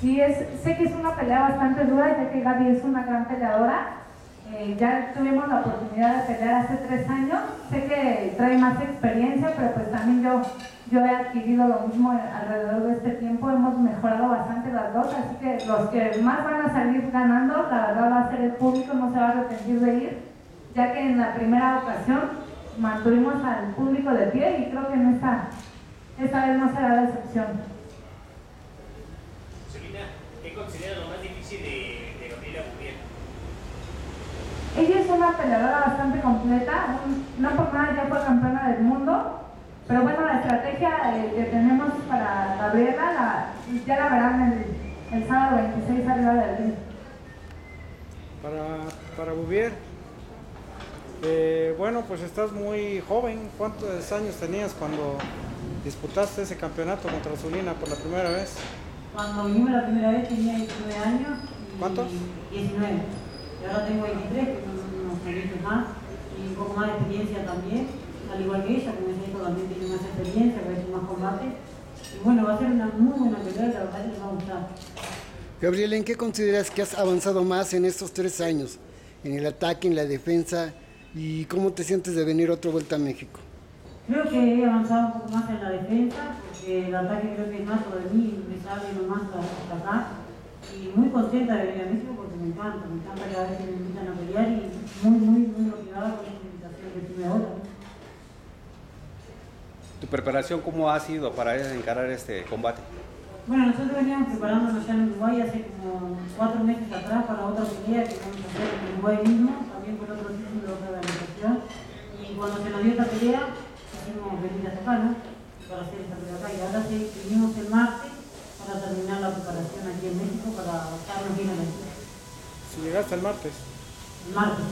Sí, es, sé que es una pelea bastante dura, ya que Gaby es una gran peleadora. Eh, ya tuvimos la oportunidad de pelear hace tres años. Sé que trae más experiencia, pero pues también yo, yo he adquirido lo mismo alrededor de este tiempo. Hemos mejorado bastante las dos, así que los que más van a salir ganando, la verdad va a ser el público, no se va a arrepentir de ir, ya que en la primera ocasión mantuvimos al público de pie y creo que esta, esta vez no será la excepción. Solina, ¿qué considera lo más difícil de, de Gabriela Bouvier? Ella es una peleadora bastante completa, un- no por nada ya fue campeona del mundo, pero bueno, la estrategia eh, que tenemos para Gabriela la- ya la verán el, el sábado 26 arriba del ring. Para, para Bouvier, eh, bueno, pues estás muy joven. ¿Cuántos años tenías cuando disputaste ese campeonato contra Zulina por la primera vez? Cuando vinimos la primera vez tenía 19 años. Y ¿Cuántos? 19. Y ahora tengo 23, que son unos años más. Y un poco más de experiencia también. Al igual que ella, como ella dijo, también tiene más experiencia, ha hecho más combate. Y bueno, va a ser una muy buena pelea, la verdad que les va a gustar. Gabriela, ¿en qué consideras que has avanzado más en estos tres años? En el ataque, en la defensa, ¿y cómo te sientes de venir otra vuelta a México? Creo que he avanzado un poco más en la defensa, porque el ataque creo que es más de mí, me sale nomás hasta acá. Y muy contenta de venir a México porque encanta, me encanta cada vez que me invitan a pelear y muy, muy, muy motivada con esta invitación que tuve ahora. ¿Tu preparación cómo ha sido para encarar este combate? Bueno, nosotros veníamos preparándonos ya en Uruguay hace como cuatro meses atrás para otra pelea que vamos a hacer en Uruguay mismo, también con otro título de otra organización. Y cuando se nos dio esta pelea, quisimos venir hasta acá, ¿no? Para hacer esta pelea acá. Y ahora sí, vinimos el martes para terminar la preparación aquí en México para estarnos bien a la ciudad. El martes. Martes.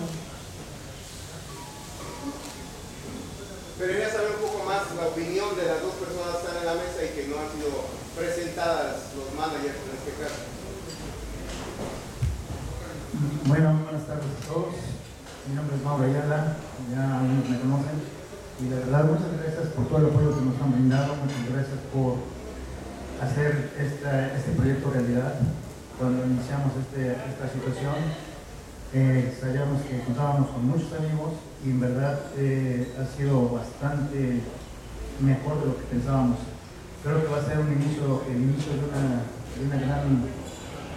Pero quería saber un poco más la opinión de las dos personas que están en la mesa y que no han sido presentadas, los managers en este caso. Bueno, buenas tardes a todos. Mi nombre es Mauro Ayala, ya algunos me conocen. Y de verdad, muchas gracias por todo el apoyo que nos han brindado, muchas gracias por hacer esta, este proyecto realidad. Cuando iniciamos este, esta situación, eh, sabíamos que contábamos con muchos amigos y en verdad eh, ha sido bastante mejor de lo que pensábamos. Creo que va a ser un inicio, el inicio de una, de una gran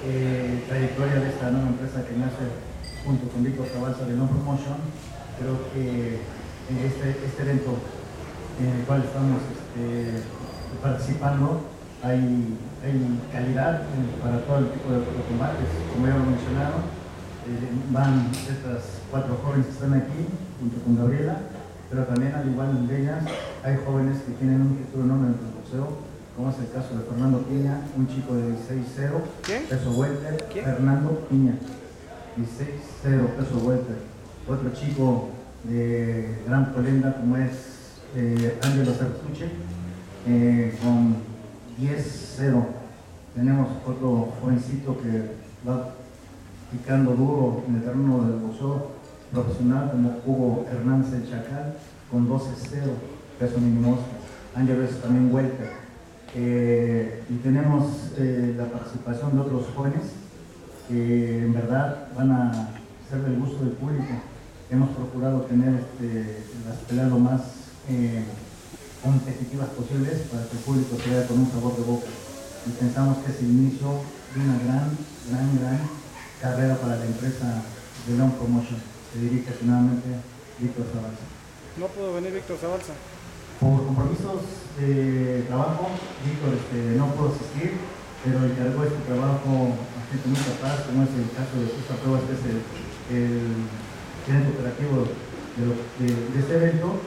eh, trayectoria de esta nueva empresa que nace junto con Víctor Cabalza de No Promotion. Creo que en este, este evento en el cual estamos este, participando hay, calidad eh, para todo el tipo de, de combates, como ya lo mencionaron. Eh, van estas cuatro jóvenes que están aquí, junto con Gabriela, pero también al igual de ellas hay jóvenes que tienen un futuro enorme en el boxeo, como es el caso de Fernando Piña, un chico de 16-0, ¿Quién? peso welter. Fernando Piña, 16-0, peso welter. Otro chico de gran polenda como es eh, Ángelo Sertuche, eh, con 10-0. Tenemos otro jovencito que va picando duro en el terreno del boxeo profesional como Hugo Hernández el Chacal con 12-0 peso mínimo. Ángel es también welter. Eh, y tenemos eh, la participación de otros jóvenes que en verdad van a ser del gusto del público. Hemos procurado tener este, las peleas lo más eh, competitivas posibles para que el público se vea con un sabor de boca. Y pensamos que es el inicio de una gran, gran, gran carrera para la empresa de Long Promotion, que dirige finalmente Víctor Zabalza. No pudo venir Víctor Zabalza. Por compromisos de trabajo, Víctor este, no pudo asistir, pero encargó este trabajo a gente muy capaz, como es el caso de Jesús Pruebas, que es el, el gerente operativo de, lo- de- de este evento,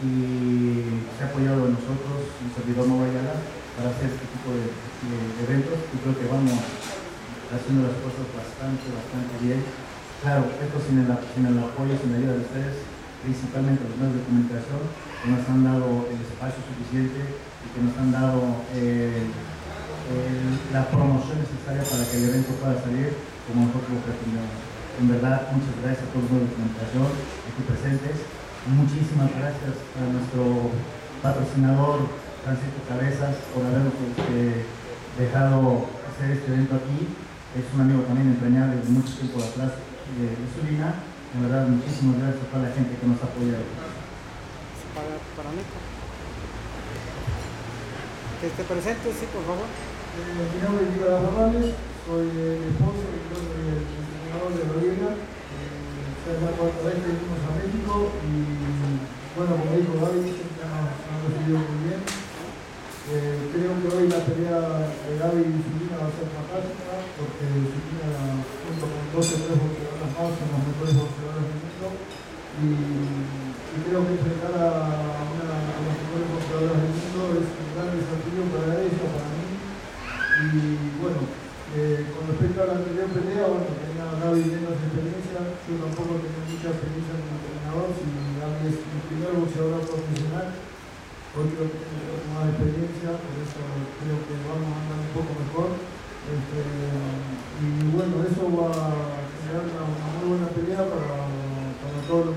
y se ha apoyado en nosotros, un servidor no Ayala, para hacer este tipo de, de- de eventos, y creo que vamos haciendo las cosas bastante, bastante bien. Claro, esto sin el, sin el apoyo, sin la ayuda de ustedes, principalmente los medios de comunicación, que nos han dado el espacio suficiente y que nos han dado eh, la promoción necesaria para que el evento pueda salir como nosotros lo pretendemos. En verdad, muchas gracias a todos los medios de comunicación aquí presentes. Muchísimas gracias a nuestro patrocinador Francisco Cabezas por habernos este, dejado hacer este evento aquí. Es un amigo también entrañable de mucho tiempo atrás de, de Zulina. En verdad, muchísimas gracias a toda la gente que nos ha apoyado. Para, para Nico. Que te presentes, sí, por favor. Eh, mi nombre es Nicolás Morales, soy el esposo y creo que el entrenador de Rodríguez. Eh, es la cuarta vez que venimos a México y bueno, como dijo Gaby, siempre nos han recibido muy bien. Eh, creo que hoy la pelea de Gaby y Zulina va a ser fantástica porque Zulina junto con 12 o 3 boxeadores más son los mejores boxeadores del mundo. Y, y que enfrentar a, una, a los mejores boxeadores del mundo es un gran desafío para ella, para mí. Y bueno, eh, con respecto a la anterior pelea, bueno, tenía Gaby menos experiencia, yo tampoco tenía mucha experiencia como entrenador, si Gaby es mi primer boxeador profesional, tengo más experiencia, por eso creo que vamos a andar un poco mejor. Este, y bueno, eso va a generar una, muy buena pelea para, para todos